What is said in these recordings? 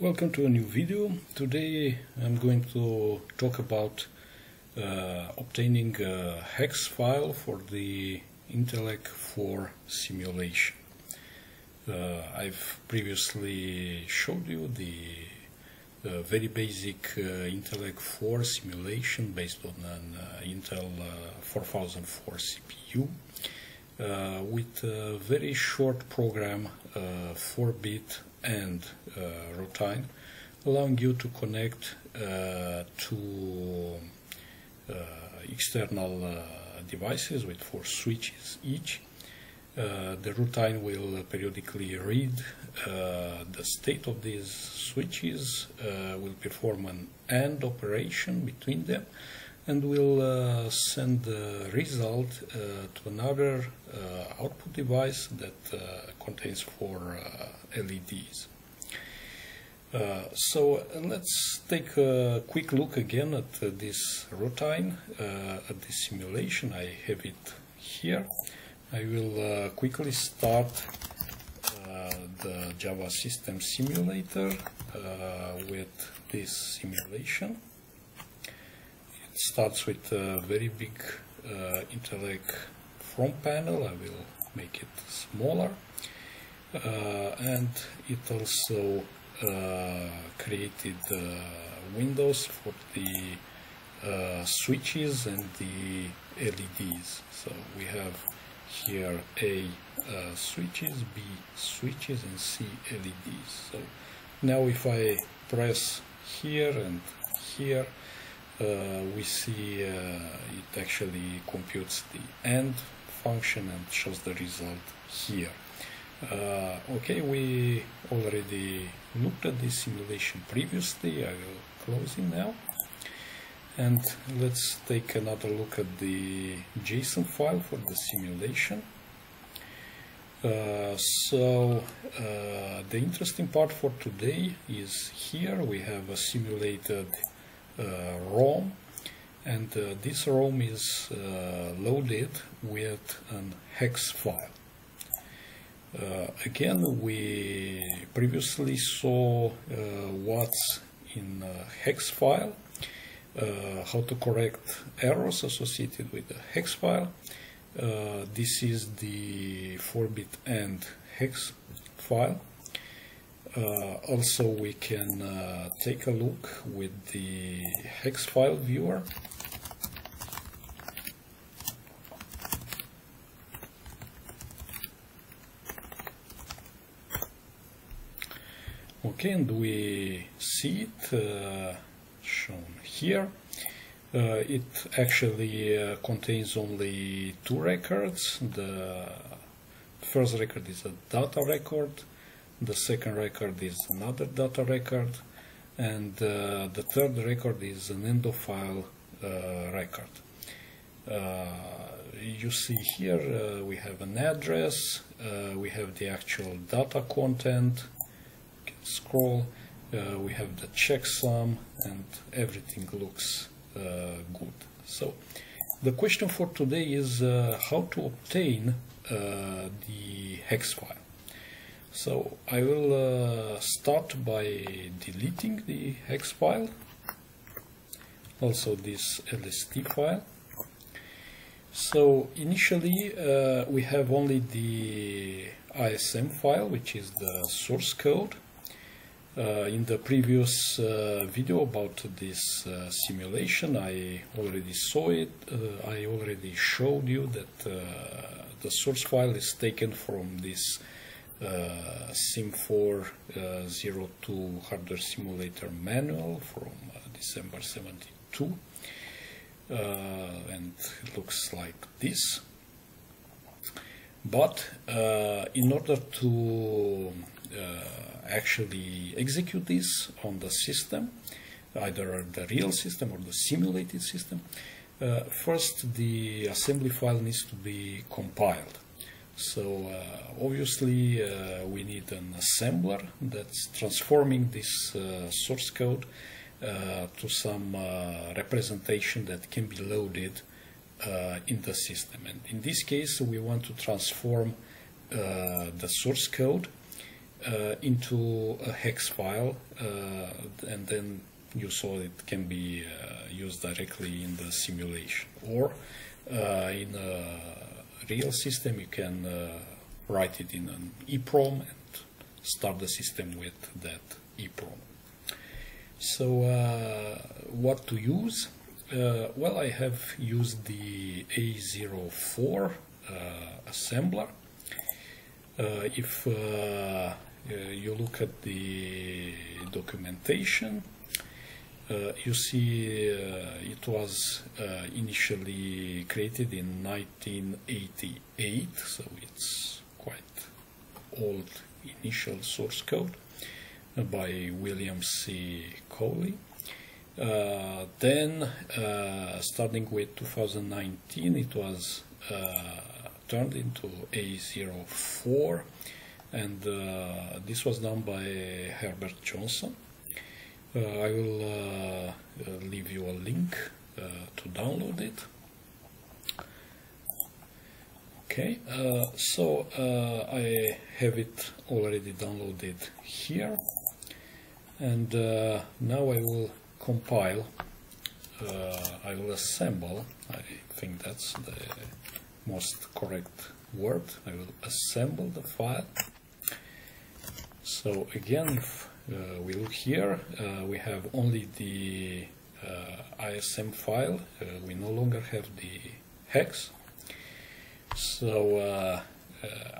Welcome to a new video. Today I'm going to talk about uh, obtaining a hex file for the Intellec 4 simulation. Uh, I've previously showed you the uh, very basic uh, Intellec 4 simulation based on an uh, Intel uh, 4004 CPU with a very short program, 4-bit and uh, Rutine, allowing you to connect uh, to uh, external devices with four switches each. the routine will periodically read the state of these switches, will perform an AND operation between them, and we'll uh, send the result uh, to another uh, output device that contains four LEDs. Uh, so let's take a quick look again at uh, this routine, uh, at this simulation. I have it here. I will quickly start the Java System Simulator with this simulation starts with a very big uh, Intellec front panel. I will make it smaller. Uh, and it also uh, created uh, windows for the uh, switches and the LEDs. So we have here A uh, switches, B switches, and C LEDs. So now if I press here and here, we see uh, it actually computes the end function and shows the result here. Uh, okay, we already looked at this simulation previously. I will close it now. And let's take another look at the JSON file for the simulation. Uh, so uh, the interesting part for today is here we have a simulated uh, ROM and uh, this ROM is uh, loaded with an hex file. again, we previously saw what's in a hex file, how to correct errors associated with the hex file. Uh, this is the 4-bit AND hex file uh, also, we can uh, take a look with the hex file viewer. Okay, and we see it uh, shown here. Uh, it actually uh, contains only two records. The first record is a data record, the second record is another data record, and uh, the third record is an end of file uh, record. Uh, you see here uh, we have an address, uh, we have the actual data content, scroll, uh, we have the checksum, and everything looks good. So the question for today is how to obtain the hex file. So I will uh, start by deleting the hex file, also this LST file. So initially uh, we have only the ASM file, which is the source code. Uh, in the previous uh, video about this uh, simulation, I already saw it. Uh, I already showed you that the source file is taken from this uh, SIM4 uh, hardware simulator manual from uh, December 72 and it looks like this but in order to actually execute this on the system either the real system or the simulated system, uh, first the assembly file needs to be compiled. So uh, obviously uh, we need an assembler that's transforming this uh, source code to some representation that can be loaded in the system. And in this case we want to transform the source code uh, into a hex file, uh, and then you saw it can be uh, used directly in the simulation. Or uh, in a real system, you can write it in an EEPROM and start the system with that EEPROM. So uh, what to use? Uh, well, I have used the A04 uh, assembler. if you look at the documentation, uh, you see uh, it was uh, initially created in 1988, so it's quite old initial source code by William C. Colley. Uh, then, uh, starting with 2019, it was uh, turned into A04, and this was done by Herbert Johnson. Uh, I will uh, uh, leave you a link to download it. Okay, so I have it already downloaded here. And now I will compile uh, I will assemble I think that's the most correct word. I will assemble the file. So again we look here uh, we have only the uh, ASM file uh, we no longer have the hex so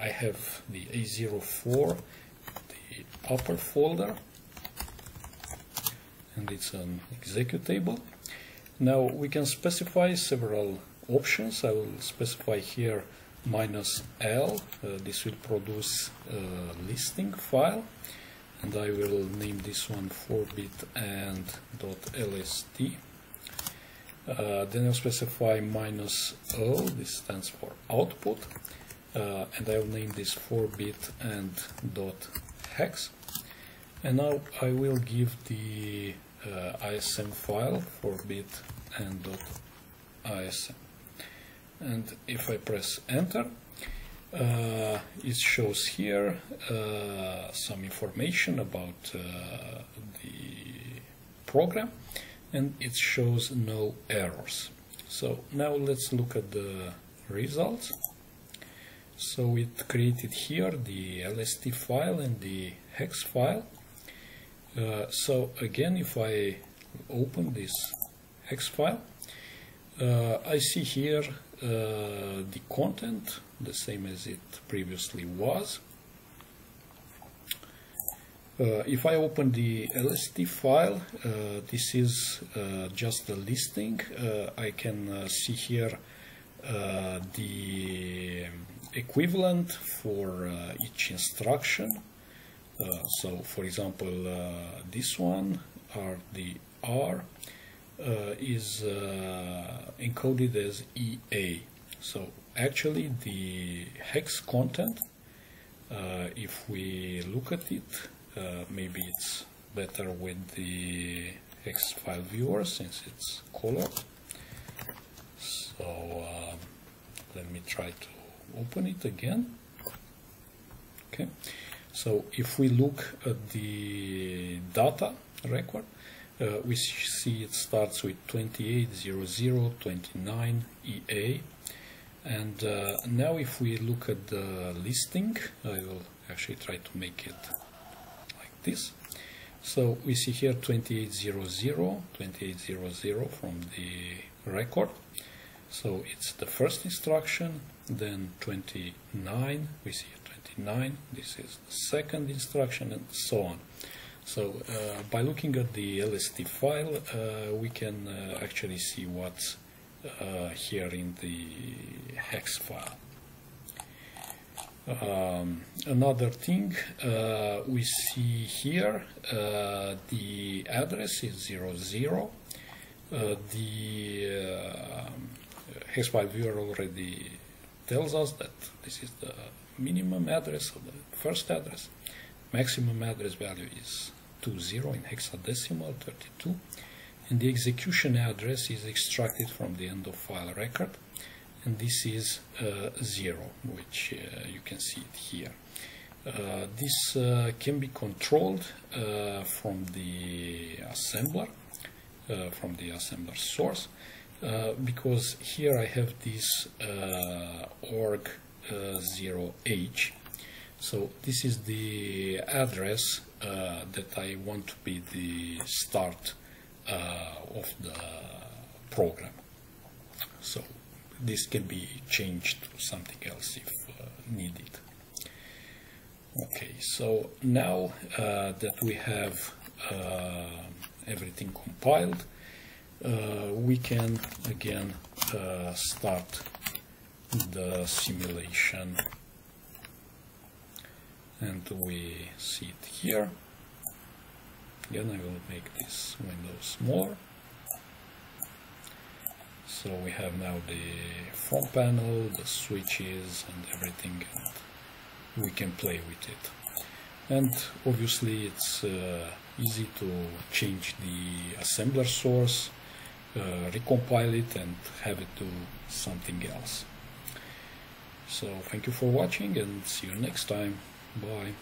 I have the A04 the upper folder and it's an executable. Now we can specify several options. I will specify here minus L. Uh, this will produce a listing file and I will name this one 4-bit and .lst. Uh, then I'll specify minus O, this stands for output, uh, and I'll name this 4-bit and dot .hex. And now I will give the uh, ASM file 4-bit and dot ASM. And if I press enter, uh, it shows here uh, some information about uh, the program and it shows no errors. So now let's look at the results. So it created here the LST file and the hex file uh, so again, if I open this hex file, uh, I see here the content, the same as it previously was. Uh, if I open the LST file, uh, this is just the listing. I can see here the equivalent for each instruction uh, so for example uh, this one are the R uh, Uh, is uh, encoded as EA so actually the hex content uh, if we look at it maybe it's better with the hex file viewer since it's color. So um, let me try to open it again. Okay. So if we look at the data record, uh, we see it starts with 280029 EA. And uh, now if we look at the listing, I will actually try to make it like this. So we see here 2800, 2800 from the record. So it's the first instruction, then 29, we see 29 this is the second instruction and so on so uh, by looking at the LST file uh, we can uh, actually see what's uh, here in the hex file um, another thing uh, we see here uh, the address is 00, 0 the hex file viewer already tells us that this is the minimum address of the first address. Maximum address value is 20 in hexadecimal 32 and the execution address is extracted from the end of file record and this is uh, 0 which uh, you can see it here. Uh, this uh, can be controlled uh, from the assembler, uh, from the assembler source, because here I have this org 0h. So this is the address that I want to be the start of the program. So this can be changed to something else if needed. Okay, so now uh, that we have uh, everything compiled, uh, we can again uh, start the simulation and we see it here. Again, I will make this window smaller. So we have now the front panel, the switches and everything. And we can play with it and obviously it's uh, easy to change the assembler source uh, recompile it and have it do something else so thank you for watching and see you next time bye